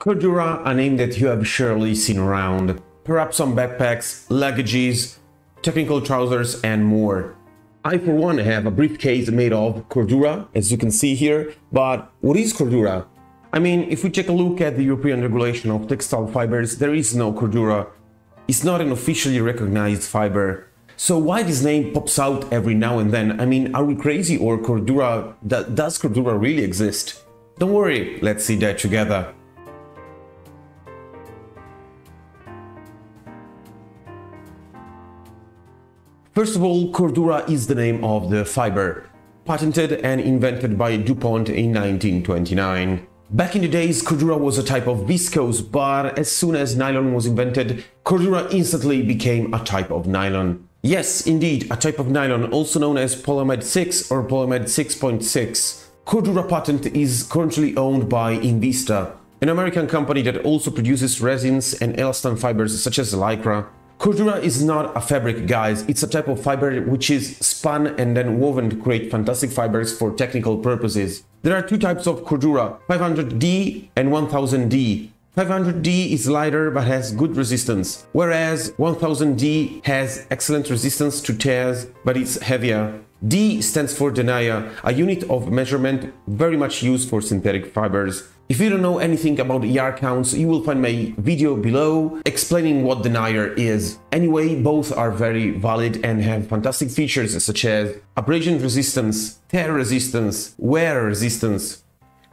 Cordura, a name that you have surely seen around, perhaps on backpacks, luggages, technical trousers and more. I for one have a briefcase made of Cordura, as you can see here, but what is Cordura? I mean, if we take a look at the European regulation of textile fibers, there is no Cordura. It's not an officially recognized fiber. So why this name pops out every now and then? I mean, are we crazy or Cordura, does Cordura really exist? Don't worry, let's see that together. First of all, Cordura is the name of the fiber, patented and invented by DuPont in 1929. Back in the days, Cordura was a type of viscose, but as soon as nylon was invented, Cordura instantly became a type of nylon. Yes, indeed, a type of nylon, also known as polyamide 6 or polyamide 6.6. Cordura patent is currently owned by Invista, an American company that also produces resins and elastan fibers such as Lycra. Cordura is not a fabric, guys. It's a type of fiber which is spun and then woven to create fantastic fibers for technical purposes. There are two types of Cordura, 500D and 1000D. 500D is lighter but has good resistance, whereas 1000D has excellent resistance to tears but it's heavier. D stands for denier, a unit of measurement very much used for synthetic fibers. If you don't know anything about yarn counts, you will find my video below explaining what denier is. Anyway, both are very valid and have fantastic features such as abrasion resistance, tear resistance, wear resistance.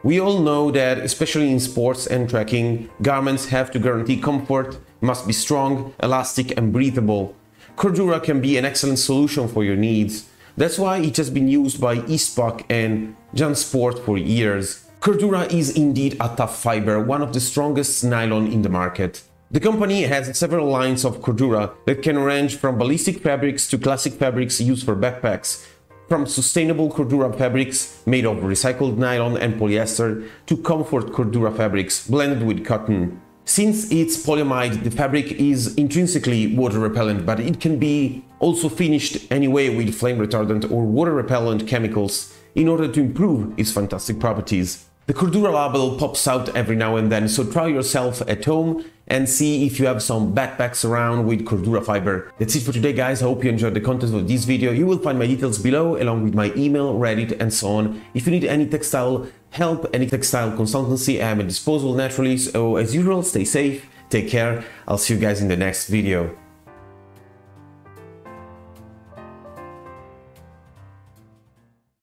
We all know that, especially in sports and trekking, garments have to guarantee comfort, must be strong, elastic and breathable. Cordura can be an excellent solution for your needs. That's why it has been used by Eastpak and JanSport for years. Cordura is indeed a tough fiber, one of the strongest nylon in the market. The company has several lines of Cordura that can range from ballistic fabrics to classic fabrics used for backpacks, from sustainable Cordura fabrics made of recycled nylon and polyester to comfort Cordura fabrics blended with cotton. Since it's polyamide, the fabric is intrinsically water repellent, but it can be also finished anyway with flame retardant or water repellent chemicals in order to improve its fantastic properties. The Cordura label pops out every now and then, so try yourself at home and see if you have some backpacks around with Cordura fiber. That's it for today guys, I hope you enjoyed the content of this video. You will find my details below along with my email, Reddit and so on. If you need any textile help, any textile consultancy, I am at disposal naturally. So as usual, stay safe, take care, I'll see you guys in the next video.